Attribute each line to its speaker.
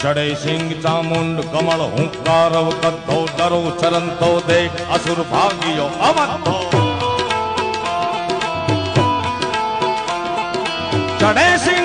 Speaker 1: ચડે સિંહ ચામુંડ કમળ હુંકાર કદ્ધો દરો ચરંતો દેખ અસુર ભાગ્યો અવંતો. ચડે સિંહ